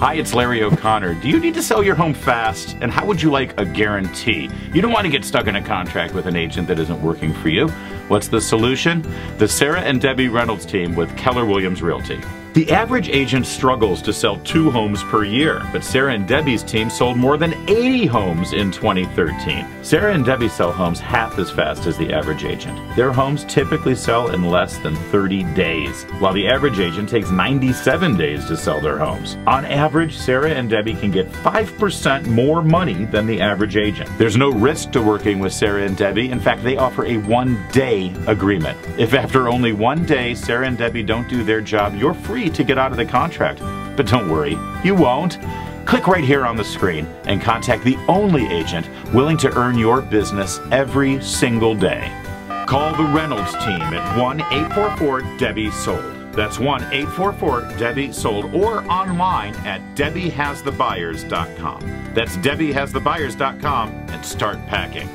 Hi, it's Larry O'Connor. Do you need to sell your home fast? And how would you like a guarantee? You don't want to get stuck in a contract with an agent that isn't working for you. What's the solution? The Sarah and Debbie Reynolds team with Keller Williams Realty. The average agent struggles to sell two homes per year, but Sarah and Debbie's team sold more than 80 homes in 2013. Sarah and Debbie sell homes half as fast as the average agent. Their homes typically sell in less than 30 days, while the average agent takes 97 days to sell their homes. On average, Sarah and Debbie can get 5% more money than the average agent. There's no risk to working with Sarah and Debbie. In fact, they offer a one day agreement. If after only one day Sarah and Debbie don't do their job, you're to get out of the contract. But don't worry, you won't. Click right here on the screen and contact the only agent willing to earn your business every single day. Call the Reynolds team at 1 844 Debbie Sold. That's 1 844 Debbie Sold or online at DebbieHasTheBuyers.com. That's DebbieHasTheBuyers.com and start packing.